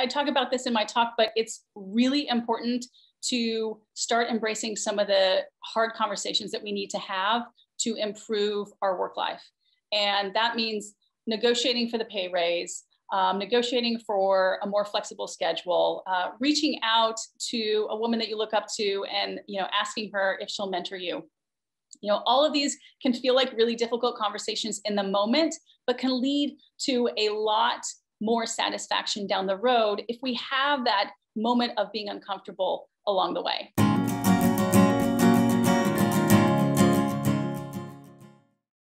I talk about this in my talk, but it's really important to start embracing some of the hard conversations that we need to have to improve our work life. And that means negotiating for the pay raise, um, negotiating for a more flexible schedule, uh, reaching out to a woman that you look up to and you know asking her if she'll mentor you. You know, all of these can feel like really difficult conversations in the moment, but can lead to a lot more satisfaction down the road if we have that moment of being uncomfortable along the way.